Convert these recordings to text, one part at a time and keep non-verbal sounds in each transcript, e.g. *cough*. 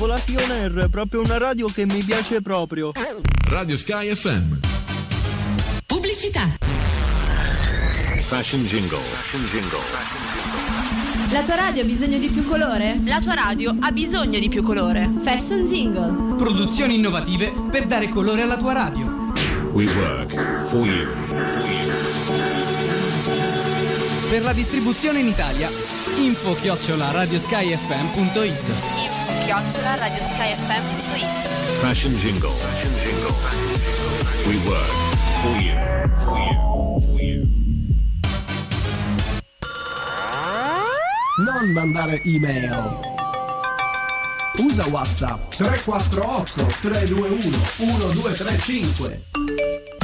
Svalvolation Air è proprio una radio che mi piace proprio. Radio Sky FM. Pubblicità. Fashion jingle. Fashion jingle. La tua radio ha bisogno di più colore? La tua radio ha bisogno di più colore. Fashion Jingle. Produzioni innovative per dare colore alla tua radio. We work for you. For you. Per la distribuzione in Italia, info chiocciola radioskyfm.it Info chiocciola radioskyfm.it Fashion jingle. Fashion jingle. We work for you. For you. For you. Non mandare email. Usa WhatsApp 348 321 1235.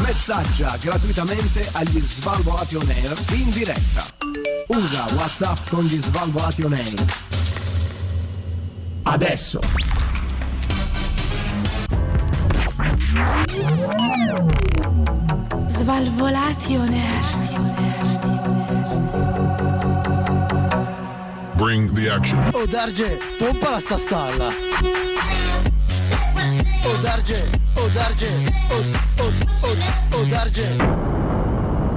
Messaggia gratuitamente agli Svalvolati on Air in diretta. Usa WhatsApp con gli Svalvolati on Air. Adesso. Bring the action. Oh Darge, pompa la sta stalla. Oh Darge, oh Darge, oh, oh, oh, oh Darge.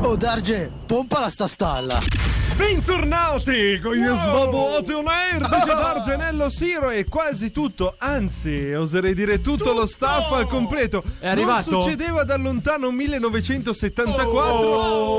Oh Darge, pompa la sta stalla. Bentornati con gli Svalvolati on Air DJ Dargenello Siro e quasi tutto, anzi oserei dire tutto, lo staff al completo. È arrivato? Non succedeva dal lontano 1974 di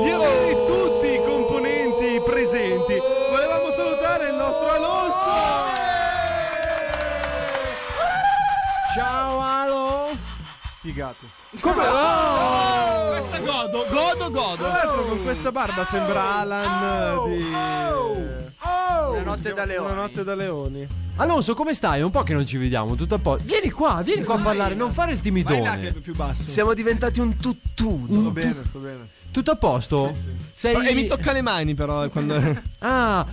Sfigato Come? Oh! Questa godo, godo, godo Tra l'altro con questa barba sembra Alan di... Una notte da leoni Una notte da leoni Alonso, come stai? È un po' che non ci vediamo, tutto a posto. Vieni qua, vieni qua a parlare, non fare il timidone. più basso Siamo diventati un tutt'uno. Sto bene, sto bene Tutto a posto? Sei... E mi tocca le mani però quando... Ah,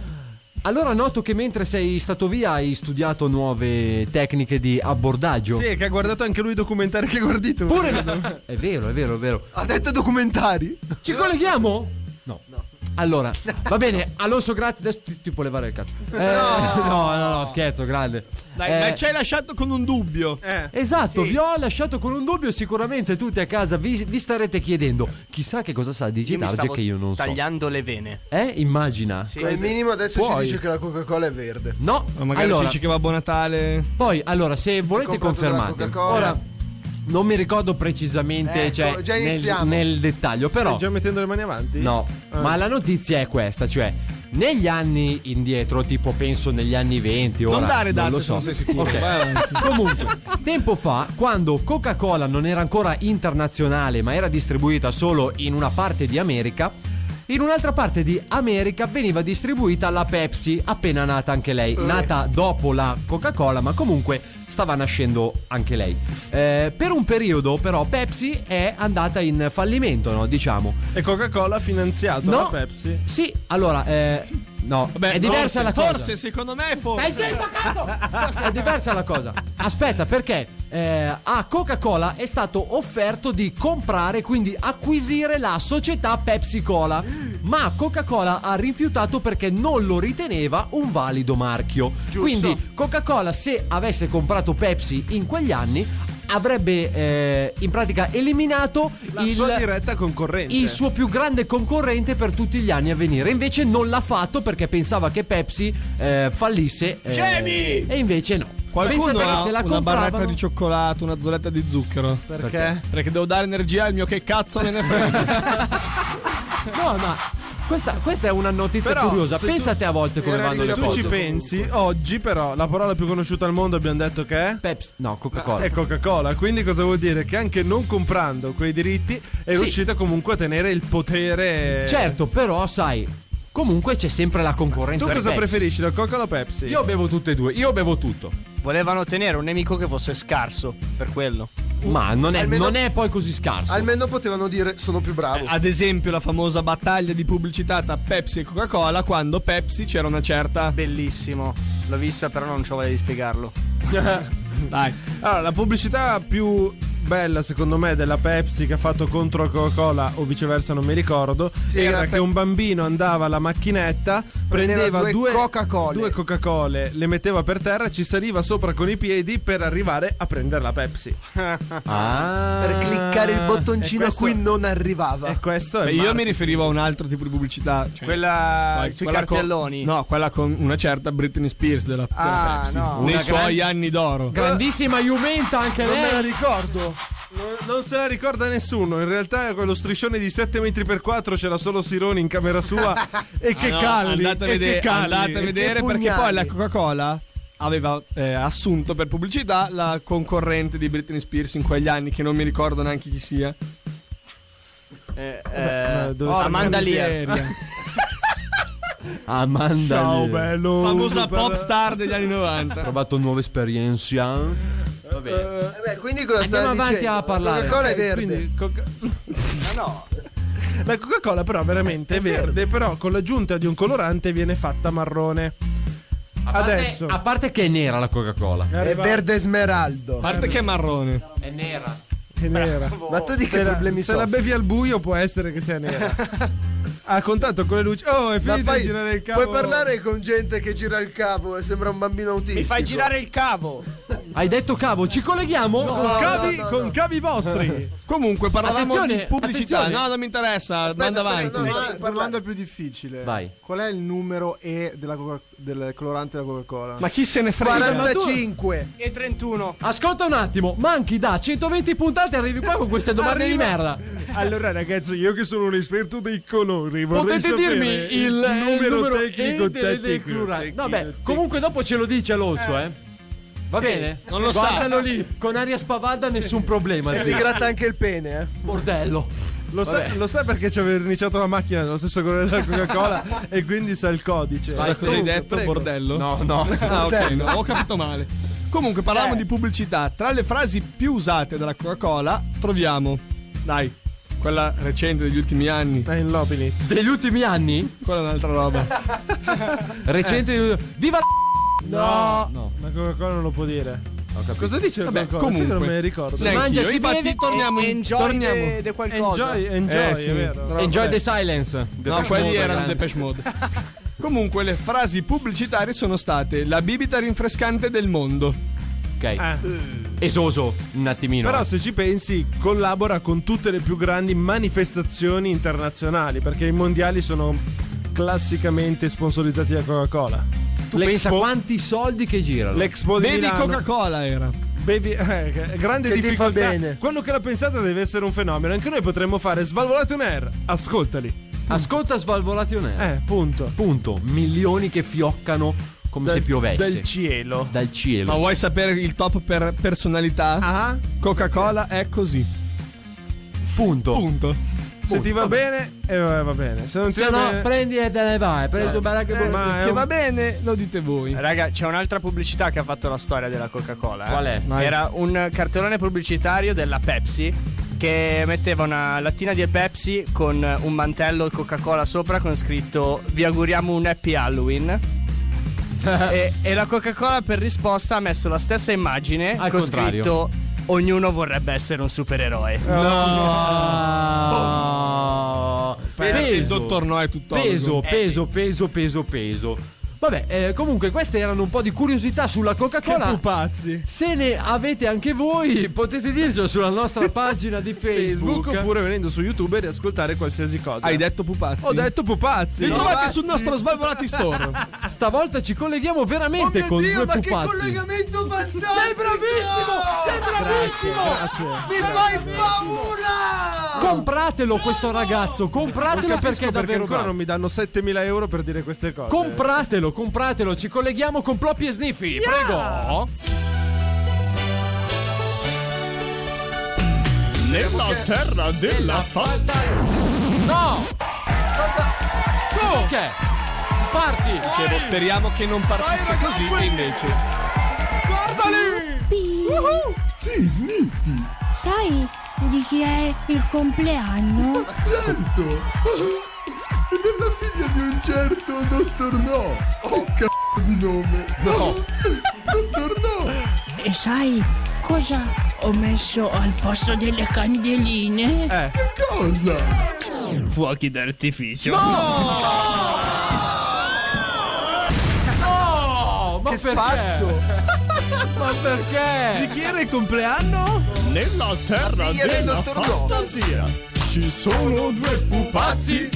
allora noto che mentre sei stato via hai studiato nuove tecniche di abbordaggio. Sì, che ha guardato anche lui i documentari che guardi tu. Pure *laughs* È vero, è vero, è vero. Ha detto documentari? Ci colleghiamo? No. Allora, va bene, Alonso, grazie. Adesso ti, ti può levare il cazzo. Eh, *laughs* no. no, no, scherzo, grande. Dai, Eh, ma ci hai lasciato con un dubbio. Esatto, vi ho lasciato con un dubbio. Sicuramente tutti a casa vi, vi starete chiedendo: chissà che cosa sa di Io che io non tagliando le vene. so. Eh, immagina. Sì, Al minimo adesso Puoi. ci dice che la Coca-Cola è verde. No, Ma magari allora, ci dice che Babbo Natale. poi, allora, se volete confermate. Coca-Cola. Ora, non mi ricordo precisamente, Ecco, cioè, già nel, nel dettaglio, però. Stai già mettendo le mani avanti? No, Ah. ma la notizia è questa, cioè negli anni indietro, tipo penso negli anni 20, ora Non dare non date lo se so. non sei sicuro. Ok. Vai avanti. Comunque, tempo fa, quando Coca-Cola non era ancora internazionale, ma era distribuita solo in una parte di America, in un'altra parte di America veniva distribuita la Pepsi, appena nata anche lei, nata dopo la Coca-Cola, ma comunque stava nascendo anche lei. Eh, per un periodo, però, Pepsi è andata in fallimento, no? Diciamo. E Coca-Cola ha finanziato No. la Pepsi. Sì, allora, eh, no, è diversa forse, la cosa. Forse, secondo me, forse. zitto, cazzo! È diversa la cosa. Aspetta, perché eh, a Coca-Cola è stato offerto di comprare, quindi acquisire la società Pepsi Cola. Ma Coca-Cola ha rifiutato perché non lo riteneva un valido marchio. Quindi Coca-Cola, se avesse comprato Pepsi in quegli anni, avrebbe eh, in pratica eliminato La il, sua diretta concorrente. il suo più grande concorrente per tutti gli anni a venire. Invece non l'ha fatto perché pensava che Pepsi eh, fallisse. eh! E invece no. Qualcuno ha se la una barretta di cioccolato, una zoletta di zucchero. Perché? Perché devo dare energia al mio che cazzo me ne frega. *laughs* No, ma questa, questa è una notizia Però, curiosa. se Pensate tu- a volte come vanno Se le tu cose. ci pensi, oggi però la parola più conosciuta al mondo abbiamo detto che è? Pepsi, no, Coca-Cola. È Coca-Cola, quindi cosa vuol dire? Che anche non comprando quei diritti è Sì. riuscita comunque a tenere il potere. Certo, però sai, comunque c'è sempre la concorrenza. Tu cosa preferisci, la Coca o la Pepsi? Io bevo tutte e due, io bevo tutto. Volevano tenere un nemico che fosse scarso, per quello. Ma non è, Almeno- non è poi così scarso. Almeno potevano dire sono più bravo. Ad esempio la famosa battaglia di pubblicità tra Pepsi e Coca-Cola quando Pepsi c'era una certa... Bellissimo. L'ho vista, però non c'ho voglia di spiegarlo. *laughs* Dai. Allora, la pubblicità più bella secondo me della Pepsi che ha fatto contro la Coca-Cola o viceversa non mi ricordo. Sì, era era che Pe- un bambino andava alla macchinetta prendeva due due Coca-Cola. due Coca-Cola, le metteva per terra, ci saliva sopra con i piedi per arrivare a prendere la Pepsi. *laughs* Ah. Per cliccare il bottoncino E a questo- cui non arrivava. E questo è Beh, io mi riferivo a un altro tipo di pubblicità. cioè- Quella Vai, sui quella con- cartelloni. no, quella con una certa Britney Spears della, della Ah, Pepsi. no. Nei Una suoi gran- anni d'oro. Grandissima Jumenta anche Non me la lei. ricordo. Non, non se la ricorda nessuno. In realtà quello striscione di 7 metri per 4 c'era solo Sironi in camera sua. *laughs* e che Ah, no, calli! Andate a vedere, andate a vedere perché poi la Coca-Cola aveva eh, assunto per pubblicità la concorrente di Britney Spears in quegli anni che non mi ricordo neanche chi sia. Eh, eh, dove oh, Amanda Lear. *laughs* Amanda. Ciao, Lear. bello. Famosa super- pop star degli anni 90. Ho provato nuove esperienze. Va bene. Eh beh, quindi cosa Andiamo avanti dicendo? a parlare. La Coca-Cola è Eh, verde. quindi Coca- Ma *laughs* no. La Coca-Cola però veramente è verde, però con l'aggiunta di un colorante viene fatta marrone. A parte- Adesso A parte che è nera la Coca-Cola. è verde smeraldo. A parte che è marrone. È nera. è nera. Ma tu di che Se la, problemi se la bevi al buio può essere che sia nera. A *laughs* contatto con le luci. Oh, è finito di girare il cavo. puoi parlare con gente che gira il cavo e sembra un bambino autistico. Mi fai girare il cavo. Hai detto cavo, ci colleghiamo? con, No, cavi, no, no, con cavi vostri. *laughs* Comunque, parlavamo Attenzione, di pubblicità. attenzione. No, non mi interessa. Aspetta, Manda aspetta, avanti. no, no, domanda più difficile. Vai. Qual è il numero E della Coca- del colorante della Coca-Cola? Ma chi se ne frega? 45. E 31. Ascolta un attimo, manchi da 120 puntate e arrivi qua con queste domande di merda. Allora, ragazzi, io che sono un esperto dei colori, vorrei Potete dirmi il, numero, il numero tecnico E delle- dei tecnico, colorati. tecnico, Vabbè, comunque dopo ce lo dice Alonso, eh. Va bene? non lo sa. Guardalo lì, con aria spavada nessun problema. Si zio. gratta anche il pene, eh. Bordello. Lo sai, lo sai perché ci aveva verniciato la macchina dello stesso colore della Coca-Cola *laughs* e quindi sa il codice. Cosa cosa hai detto? prego. Bordello? No, no. *laughs* Ah, ok, no, ho capito male. Comunque, parlavamo di pubblicità. Tra le frasi più usate dalla Coca-Cola troviamo, dai, quella recente degli ultimi anni. È in Lopini. Degli ultimi anni? Quella è un'altra roba. *laughs* Recente. Viva la. No, la Coca-Cola non lo può dire. Cosa dice la Vabbè, Coca-Cola? Sai che non comunque. me ne ricordo. Neanche mangia, si Infatti, beve- torniamo. Enjoy torniamo. de, de qualcosa. Enjoy, enjoy, Eh, sì. è vero. Enjoy the silence. No, Depeche quelli erano grande. Depeche Mode. *laughs* Comunque, le frasi pubblicitarie sono state la bibita rinfrescante del mondo. Ok. Eh. Esoso, un attimino. Però se ci pensi, collabora con tutte le più grandi manifestazioni internazionali, perché i mondiali sono classicamente sponsorizzati da Coca-Cola. Tu pensa quanti soldi che girano. L'Expo di Bevi Milano. Coca-Cola era. Bevi, eh, grande Che ti fa difficoltà. bene. Quello che l'ha pensata deve essere un fenomeno. Anche noi potremmo fare Svalvolati on air. Ascoltali. Ascolta Svalvolati on Air. Eh, punto. Punto. Milioni che fioccano come se piovesse. Dal cielo. Dal cielo. Ma vuoi sapere il top per personalità? Ah, Coca-Cola è così. Punto. Punto. Se ti va bene, eh, va bene. Se non ti Se va no, bene. prendi e te ne vai. Prendi tu bella che Eh, ma Che un- va bene, lo dite voi. Raga, c'è un'altra pubblicità che ha fatto la storia della Coca-Cola. eh. Qual è? Vai. Era un cartellone pubblicitario della Pepsi che metteva una lattina di Pepsi con un mantello Coca-Cola sopra con scritto Vi auguriamo un happy Halloween. *laughs* e, e la Coca-Cola per risposta ha messo la stessa immagine Al con contrario. scritto Ognuno vorrebbe essere un supereroe. No. Perché il dottor No è tutto Peso, peso, peso, peso, peso. Vabbè, eh, comunque queste erano un po' di curiosità sulla Che Coca-Cola. pupazzi. Se ne avete anche voi, potete dircelo sulla nostra *laughs* pagina di Facebook. Facebook oppure venendo su YouTube e riascoltare qualsiasi cosa. Hai detto pupazzi? Ho detto pupazzi. Li No? trovate sul nostro Svalvolati Store. *laughs* Stavolta ci colleghiamo veramente Oh con mio Dio, due ma che pupazzi. collegamento fantastico! Sei bravissimo! Sei bravissimo! Grazie. Mi fai paura! Compratelo questo ragazzo, compratelo perché perché davvero ancora bravo. non mi danno 7000 euro per dire queste cose. Compratelo, compratelo, ci colleghiamo con Ploppy e Sniffy, prego. Nella terra della No! Perché? Parti! Dicevo, speriamo che non partisse così e invece. Sì, Sniffy. Sai di chi è il compleanno? *laughs* Certo. È della figlia di un certo dottor No. Di nome. No. *laughs* dottor No. E sai cosa ho messo al posto delle candeline? Eh. Che cosa? Fuochi d'artificio. perché? spasso. *laughs* Ma perché? Di chi era il compleanno? Nella terra della dottor No. fantasia ci sono due pupazzi,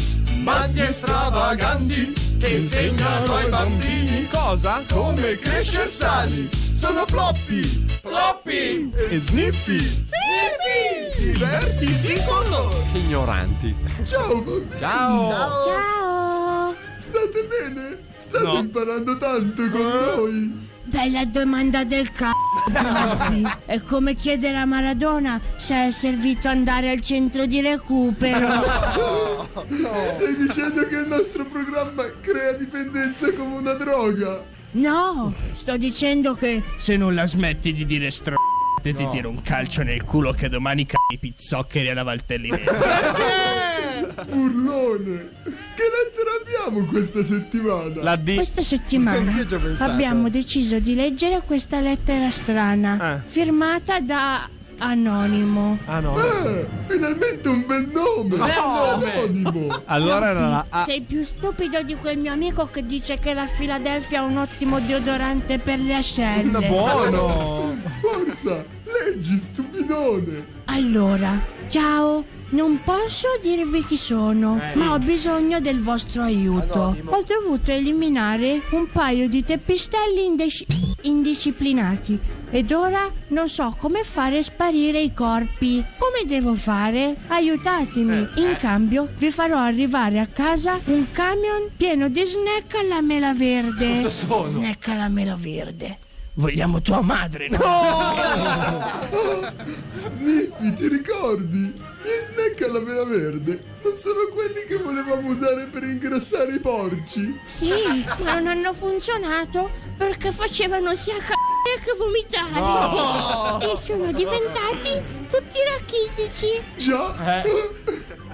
matti e stravaganti, che insegnano ai bambini Cosa? come crescer sani. Sono Ploppi, Ploppi e Sniffy. Sniffy! Divertiti con loro. Che ignoranti. Ciao bambini! Ciao. Ciao! State bene? State No. imparando tanto con noi? Bella domanda del c***o. *laughs* È come chiedere a Maradona se è servito andare al centro di recupero. *laughs* Stai dicendo che il nostro programma crea dipendenza come una droga? No, sto dicendo che Se non la smetti di dire str... ti tiro un calcio nel culo che domani c***i i pizzoccheri alla Valtellinese. *laughs* Urlone! Che lettera abbiamo questa settimana? La D. questa settimana abbiamo deciso di leggere questa lettera strana, Eh. firmata da Anonimo. Ah no. Eh, finalmente un bel nome! Anonimo! Allora era la A. Sei più stupido di quel mio amico che dice che la Philadelphia ha un ottimo deodorante per le ascelle. Buono. Forza! Leggi, stupidone! Allora, ciao, non posso dirvi chi sono, ma ho bisogno del vostro aiuto. Ho dovuto eliminare un paio di teppistelli indec- indisciplinati ed ora non so come fare sparire i corpi. Come devo fare? Aiutatemi. In cambio vi farò arrivare a casa un camion pieno di snack alla mela verde. Snack alla mela verde. Vogliamo tua madre, no? Sniffy, ti ricordi? Gli snack alla mela verde non sono quelli che volevamo usare per ingrassare i porci? Sì, ma non hanno funzionato perché facevano sia c***o che vomitare. E sono diventati tutti rachitici. Già?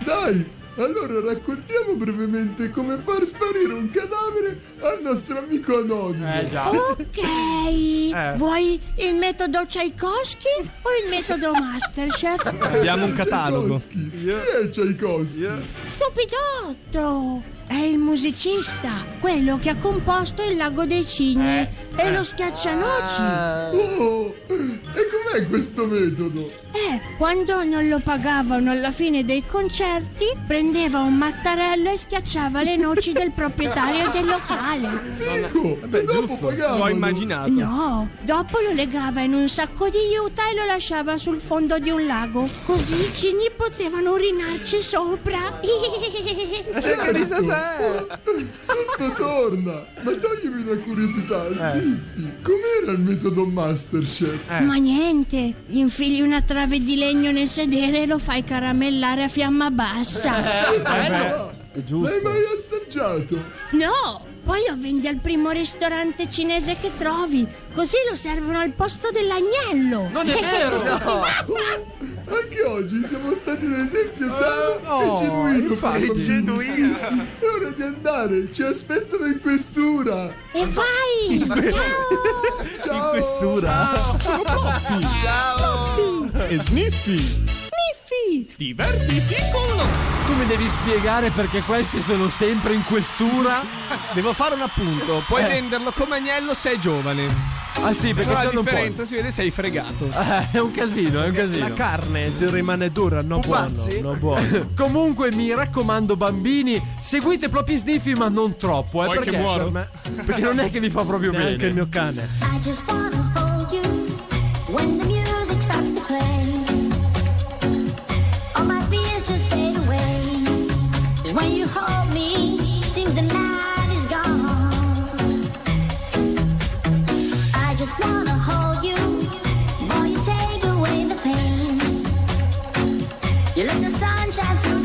Dai, allora raccontiamo brevemente come far sparire un cadavere al nostro amico anonimo. Eh già. Ok, vuoi il metodo Tchaikovsky o il metodo Masterchef? Abbiamo un catalogo. Tchaikovsky. Chi è Tchaikovsky? Stupidotto! È il musicista, quello che ha composto il lago dei cigni e lo schiaccianoci. Oh, e com'è questo metodo? Eh, quando non lo pagavano alla fine dei concerti, prendeva un mattarello e schiacciava le noci del proprietario del locale. Fico! e dopo pagavano. L'ho immaginato. No, dopo lo legava in un sacco di juta e lo lasciava sul fondo di un lago. Così i cigni potevano urinarci sopra. Che risata Tutto torna! Ma toglimi una curiosità, Sniffy. Com'era il metodo Masterchef? Ma niente, gli infili una trave di legno nel sedere e lo fai caramellare a fiamma bassa. L'hai mai assaggiato? No, poi lo vendi al primo ristorante cinese che trovi, così lo servono al posto dell'agnello. Non è vero. *laughs* Anche oggi siamo stati un esempio sano no, e genuino. infatti. i bambini. È ora di andare, ci aspettano in questura. E vai! Ciao! Ciao! Questura. E Sniffy. Divertiti con loro. Tu mi devi spiegare perché questi sono sempre in questura. Devo fare un appunto. Puoi venderlo come agnello se è giovane. Ah sì, perché la se no non puoi. differenza si vede se hai fregato. Eh, è un casino, è un casino. La carne ti rimane dura, no buono, Pupazzi? no buono. *laughs* Comunque mi raccomando bambini, seguite Ploppy Sniffy ma non troppo, eh, Poi che perché, muoro. perché non è che vi fa proprio Neanche bene. il mio cane. I just wanna hold you when the music You let the sun shine through